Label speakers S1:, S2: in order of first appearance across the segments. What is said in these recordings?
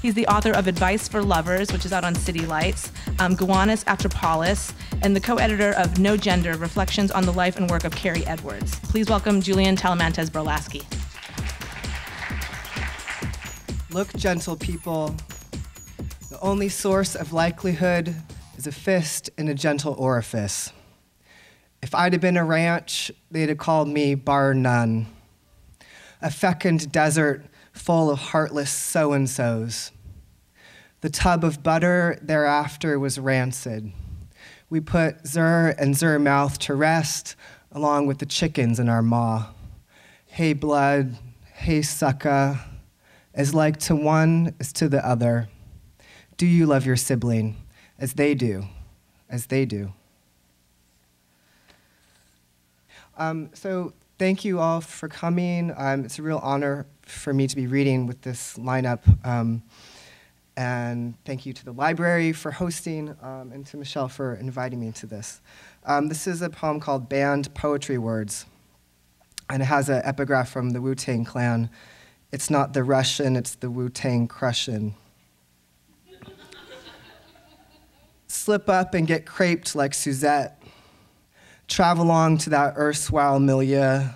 S1: He's the author of Advice for Lovers, which is out on City Lights, um, Gowanus Atropolis, and the co editor of No Gender Reflections on the Life and Work of kari edwards. Please welcome Julian Talamantez Brolaski.
S2: Look, gentle people, the only source of likelihood is a fist in a gentle orifice. If I'd have been a ranch, they'd have called me bar none. A fecund desert full of heartless so and so's. The tub of butter thereafter was rancid. We put Zur and Zur mouth to rest along with the chickens in our maw. Hey, blood, hey, sucka, as like to one as to the other. Do you love your sibling as they do, as they do? Um, so, thank you all for coming. Um, it's a real honor for me to be reading with this lineup. Um, and thank you to the library for hosting um, and to Michelle for inviting me to this. Um, this is a poem called Banned Poetry Words, and it has an epigraph from the Wu Tang Clan. It's not the Russian, it's the Wu Tang Crushin'. Slip up and get craped like Suzette. Travel on to that erstwhile milieu,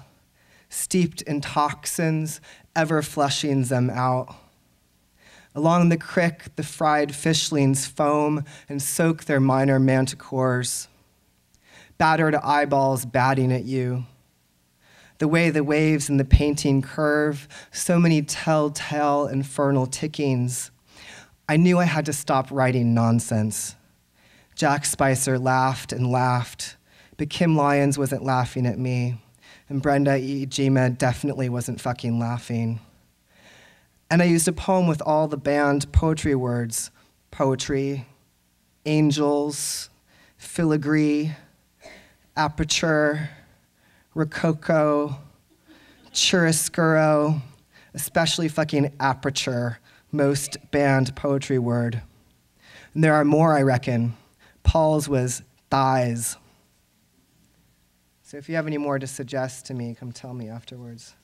S2: steeped in toxins, ever flushing them out. Along the crick, the fried fishlings foam and soak their minor manticores. Battered eyeballs batting at you. The way the waves in the painting curve, so many telltale infernal tickings. I knew I had to stop writing nonsense. Jack Spicer laughed and laughed, but Kim Lyons wasn't laughing at me, and Brenda Iijima definitely wasn't fucking laughing. And I used a poem with all the banned poetry words poetry, angels, filigree, aperture, rococo, chiaroscuro, especially fucking aperture, most banned poetry word. And there are more, I reckon. Paul's was thighs. So if you have any more to suggest to me, come tell me afterwards.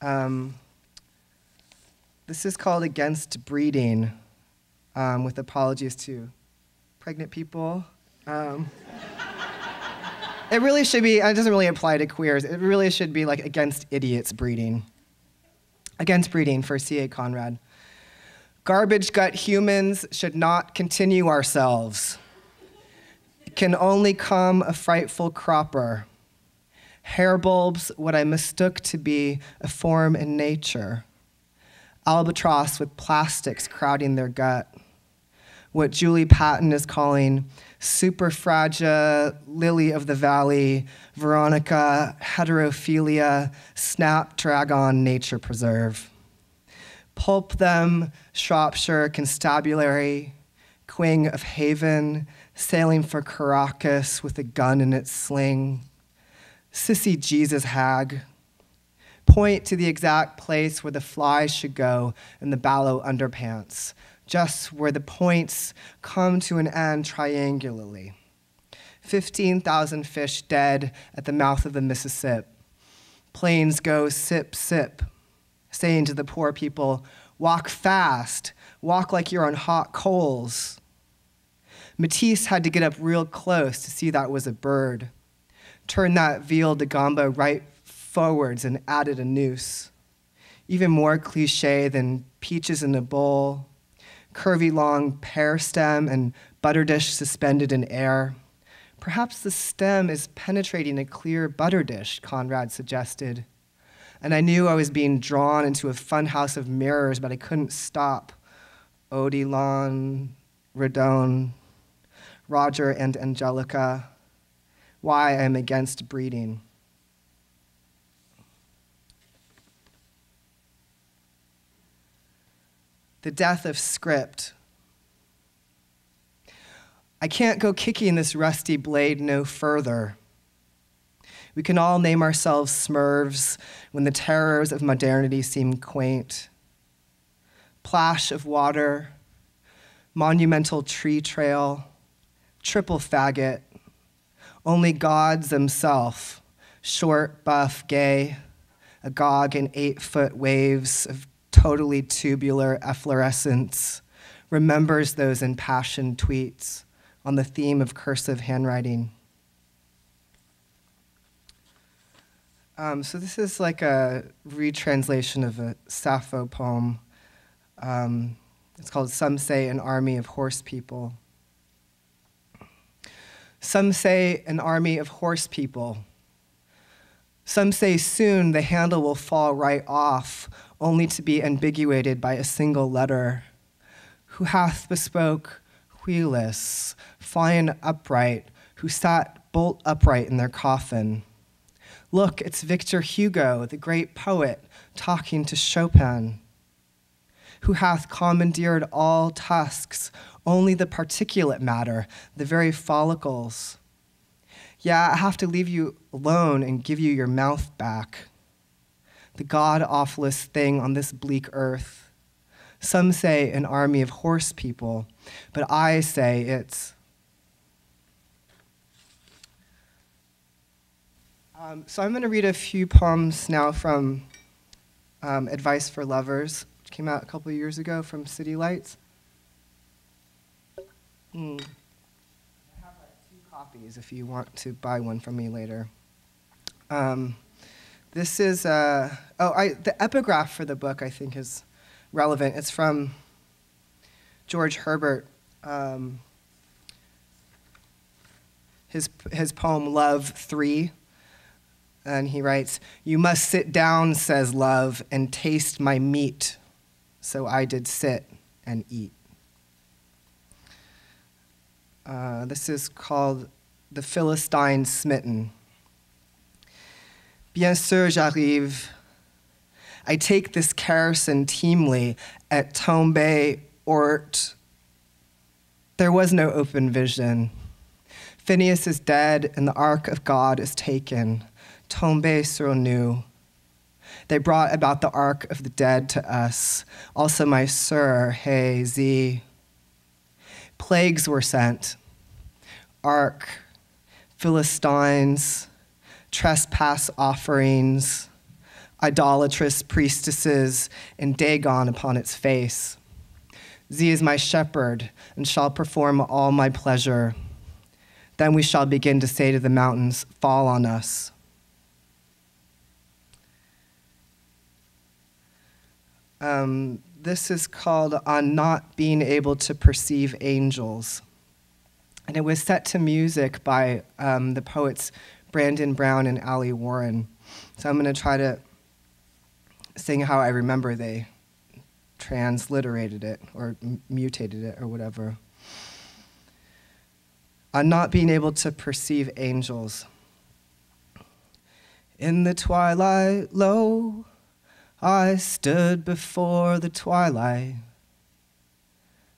S2: Um, this is called Against Breeding, um, with apologies to pregnant people. Um, it really should be, it doesn't really apply to queers. It really should be like against idiots breeding. Against breeding for C.A. Conrad. Garbage gut humans should not continue ourselves. Can only come a frightful cropper. Hair bulbs, what I mistook to be a form in nature. Albatross with plastics crowding their gut. What Julie Patton is calling superfragia, lily of the valley, Veronica, heterophilia, snapdragon, nature preserve. Pulp them, Shropshire Constabulary, Queen of Haven, sailing for Caracas with a gun in its sling. Sissy Jesus hag, point to the exact place where the flies should go in the Ballo underpants, just where the points come to an end triangularly. 15,000 fish dead at the mouth of the Mississippi. Planes go sip, sip, saying to the poor people, Walk fast, walk like you're on hot coals. Matisse had to get up real close to see that was a bird. Turn that veal de gamba right forwards and added a noose. Even more cliche than peaches in a bowl, curvy long pear stem and butter dish suspended in air. Perhaps the stem is penetrating a clear butter dish, Conrad suggested and I knew I was being drawn into a funhouse of mirrors, but I couldn't stop. Odilon, Redon, Roger, and Angelica, why I am against breeding. The death of script. I can't go kicking this rusty blade no further. We can all name ourselves Smurfs when the terrors of modernity seem quaint. Plash of water, monumental tree trail, triple faggot, only gods themselves, short, buff, gay, agog in eight foot waves of totally tubular efflorescence, remembers those impassioned tweets on the theme of cursive handwriting. Um, so this is like a retranslation of a Sappho poem. Um, it's called Some Say an Army of Horse People. Some say an army of horse people. Some say soon the handle will fall right off, only to be ambiguated by a single letter. Who hath bespoke wheelless, flying upright, who sat bolt upright in their coffin? Look, it's Victor Hugo, the great poet, talking to Chopin, who hath commandeered all tusks, only the particulate matter, the very follicles. Yeah, I have to leave you alone and give you your mouth back. The god awfulest thing on this bleak earth. Some say an army of horse people, but I say it's Um, so I'm going to read a few poems now from um, Advice for Lovers, came out a couple years ago from City Lights. Mm. I have like, two copies if you want to buy one from me later. Um, this is, uh, oh, I, the epigraph for the book I think is relevant. It's from George Herbert. Um, his, his poem Love 3 and he writes, You must sit down, says love, and taste my meat. So I did sit and eat. Uh, this is called The Philistine Smitten. Bien sûr, j'arrive. I take this kerosene teamly at Tombe Ort. There was no open vision. Phineas is dead, and the ark of God is taken tombe sur nous. They brought about the ark of the dead to us, also my sir, hey, Z. Plagues were sent, ark, Philistines, trespass offerings, idolatrous priestesses, and Dagon upon its face. Z is my shepherd, and shall perform all my pleasure. Then we shall begin to say to the mountains, Fall on us. Um, this is called On Not Being Able to Perceive Angels. And it was set to music by um, the poets Brandon Brown and Alli Warren. So I'm going to try to sing how I remember they transliterated it or mutated it or whatever. On not being able to perceive angels. In the twilight, low, I stood before the twilight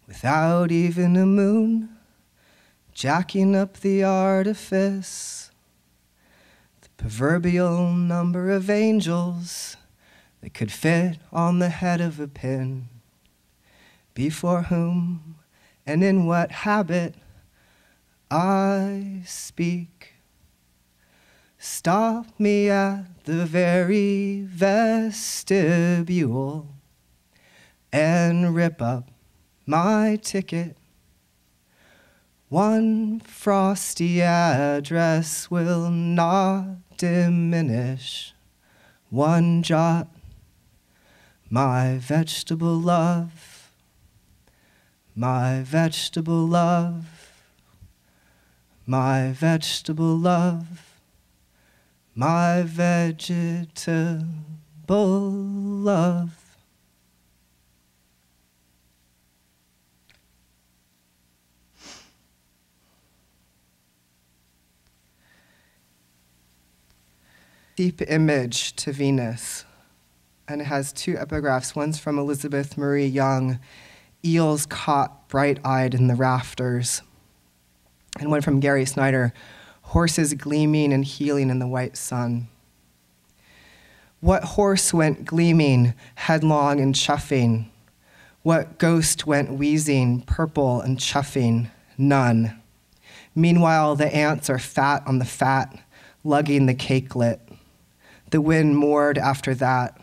S2: without even a moon, jacking up the artifice. The proverbial number of angels that could fit on the head of a pin. Before whom and in what habit I speak. Stop me at the very vestibule and rip up my ticket. One frosty address will not diminish one jot my vegetable love, my vegetable love, my vegetable love my vegetable love. Deep image to Venus, and it has two epigraphs. One's from Elizabeth Marie Young, Eels Caught Bright Eyed in the Rafters, and one from Gary Snyder, horses gleaming and healing in the white sun. What horse went gleaming, headlong and chuffing? What ghost went wheezing, purple and chuffing? None. Meanwhile, the ants are fat on the fat, lugging the cakelet. The wind moored after that.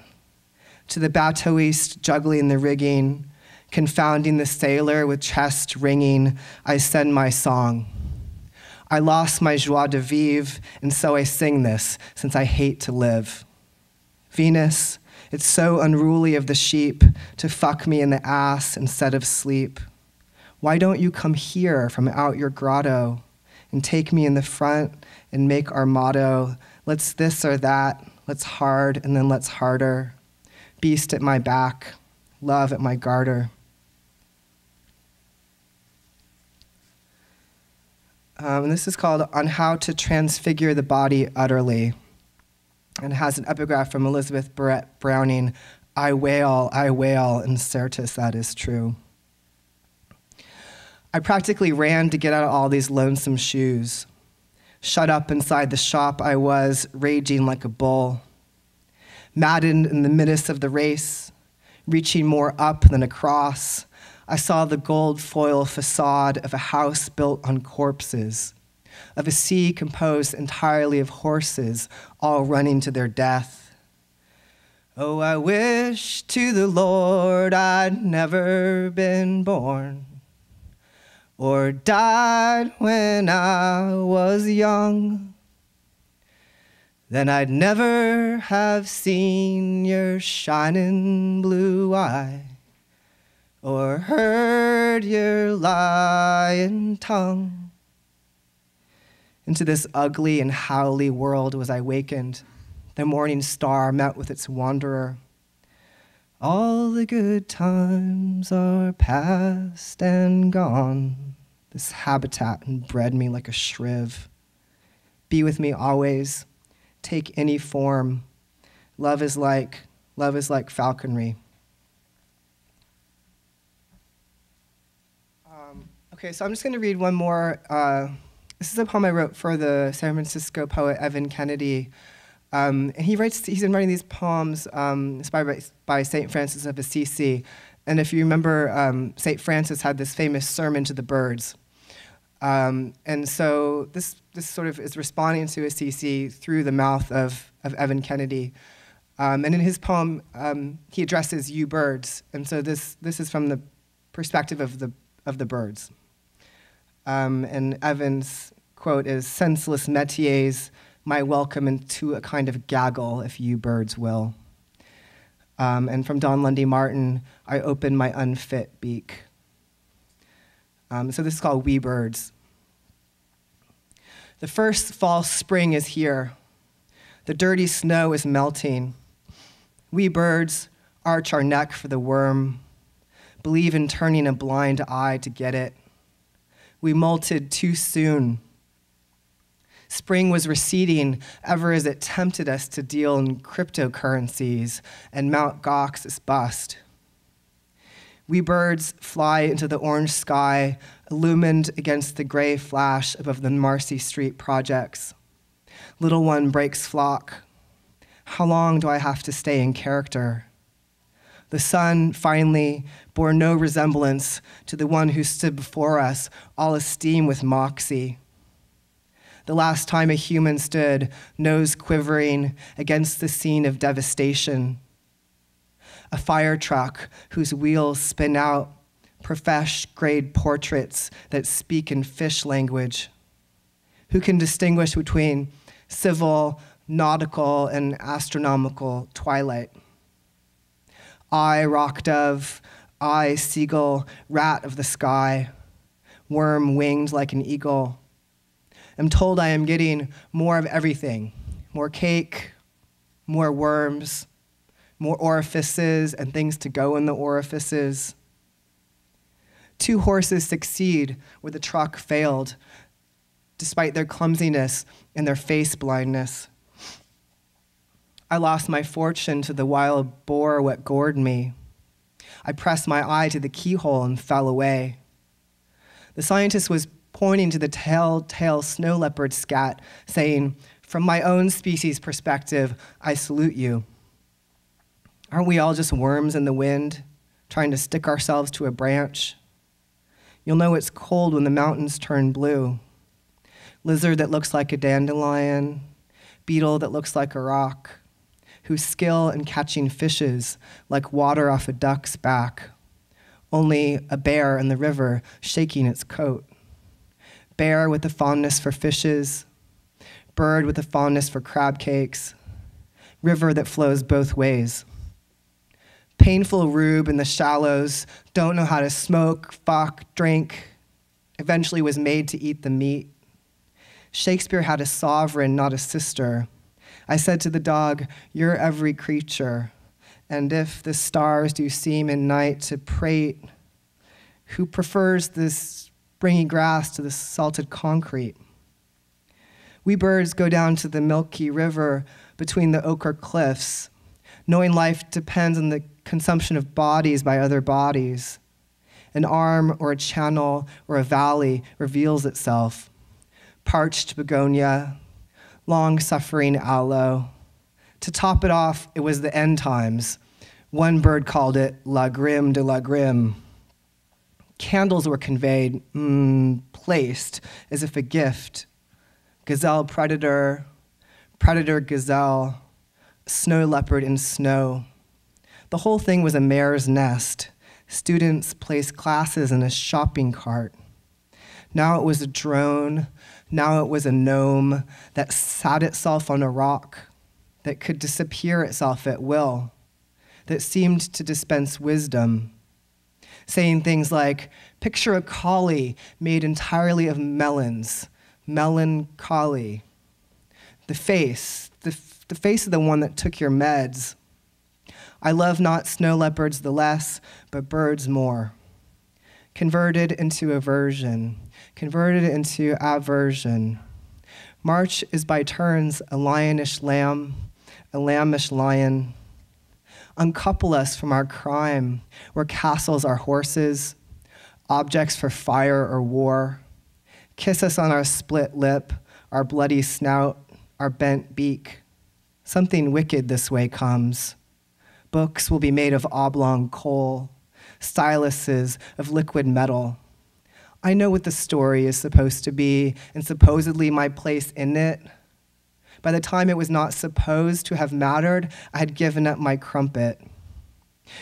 S2: to the bateau east, juggling the rigging, confounding the sailor with chest ringing, I send my song. I lost my joie de vivre, and so I sing this, since I hate to live. Venus, it's so unruly of the sheep to fuck me in the ass instead of sleep. Why don't you come here from out your grotto and take me in the front and make our motto, let's this or that, let's hard and then let's harder. Beast at my back, love at my garter. Um, and this is called On How to Transfigure the Body Utterly and has an epigraph from Elizabeth Barrett Browning I wail, I wail, and certes that is true. I practically ran to get out of all these lonesome shoes. Shut up inside the shop, I was raging like a bull. Maddened in the midst of the race, reaching more up than across, I saw the gold foil facade of a house built on corpses of a sea composed entirely of horses, all running to their death. Oh, I wish to the Lord I'd never been born or died when I was young. Then I'd never have seen your shining blue eye or heard your lying tongue. Into this ugly and howly world was I wakened. The morning star met with its wanderer. All the good times are past and gone. This habitat and bred me like a shriv. Be with me always. Take any form. Love is like love is like falconry. Um, okay, so I'm just going to read one more. Uh, this is a poem I wrote for the San Francisco poet Evan Kennedy. Um, and he writes, he's been writing these poems um, inspired by, by St. Francis of Assisi. And if you remember, um, St. Francis had this famous sermon to the birds. Um, and so this, this sort of is responding to Assisi through the mouth of, of Evan Kennedy. Um, and in his poem, um, he addresses you birds. And so this, this is from the perspective of the, of the birds. and Evans quote is senseless métiers, my welcome into a kind of gaggle, if you birds will. Um, and from Dawn Lundy Martin, I open my unfit beak. Um, so this is called We Birds. The first fall spring is here. The dirty snow is melting. We birds arch our neck for the worm, believe in turning a blind eye to get it. We molted too soon Spring was receding ever as it tempted us to deal in cryptocurrencies and Mount Gox's bust. We birds fly into the orange sky, illumined against the gray flash above the Marcy Street projects. Little one breaks flock. How long do I have to stay in character? The sun finally bore no resemblance to the one who stood before us, all esteem with moxie the last time a human stood, nose quivering against the scene of devastation. A fire truck whose wheels spin out profesh grade portraits that speak in fish language. Who can distinguish between civil, nautical, and astronomical twilight? I, rock dove, I, seagull, rat of the sky, worm winged like an eagle am told I am getting more of everything more cake, more worms, more orifices and things to go in the orifices. Two horses succeed where the truck failed, despite their clumsiness and their face blindness. I lost my fortune to the wild boar what gored me. I pressed my eye to the keyhole and fell away. The scientist was pointing to the telltale snow leopard scat, saying, From my own species perspective, I salute you. Aren't we all just worms in the wind, trying to stick ourselves to a branch? You'll know it's cold when the mountains turn blue. Lizard that looks like a dandelion, beetle that looks like a rock, whose skill in catching fishes like water off a duck's back, only a bear in the river shaking its coat. Bear with a fondness for fishes, bird with a fondness for crab cakes, river that flows both ways. Painful rube in the shallows, don't know how to smoke, fuck, drink, eventually was made to eat the meat. Shakespeare had a sovereign, not a sister. I said to the dog, You're every creature. And if the stars do seem in night to prate, who prefers this springy grass to the salted concrete? We birds go down to the milky river between the ochre cliffs, knowing life depends on the consumption of bodies by other bodies. An arm or a channel or a valley reveals itself. Parched begonia, long suffering aloe. To top it off, it was the end times. One bird called it La Grim de la Grim. Candles were conveyed, mm, placed, as if a gift. Gazelle predator, predator gazelle, snow leopard in snow. The whole thing was a mare's nest. Students placed classes in a shopping cart. Now it was a drone. Now it was a gnome that sat itself on a rock, that could disappear itself at will, that seemed to dispense wisdom, saying things like, Picture a collie made entirely of melons, melancholy. The face, the, the face of the one that took your meds. I love not snow leopards the less, but birds more. Converted into aversion, converted into aversion. March is by turns a lionish lamb, a lambish lion. Uncouple us from our crime, where castles are horses, objects for fire or war. Kiss us on our split lip, our bloody snout, our bent beak. Something wicked this way comes. Books will be made of oblong coal, styluses of liquid metal. I know what the story is supposed to be, and supposedly my place in it. By the time it was not supposed to have mattered, I had given up my crumpet.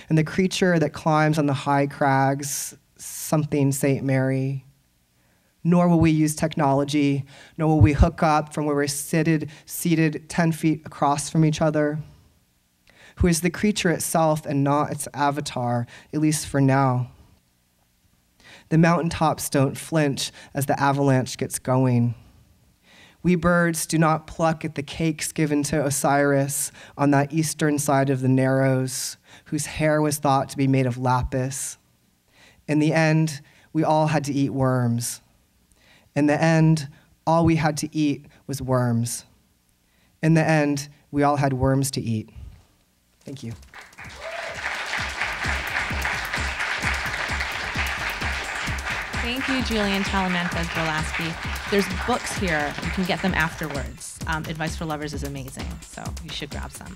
S2: And the creature that climbs on the high crags, something St. Mary, nor will we use technology, nor will we hook up from where we're seated, seated 10 feet across from each other, who is the creature itself and not its avatar, at least for now. The mountaintops don't flinch as the avalanche gets going. We birds do not pluck at the cakes given to Osiris on that eastern side of the Narrows, whose hair was thought to be made of lapis. In the end, we all had to eat worms. In the end, all we had to eat was worms. In the end, we all had worms to eat. Thank you.
S1: Thank you, Julian Talamantez Brolaski. There's books here. You can get them afterwards. Um, Advice for Lovers is amazing, so you should grab some.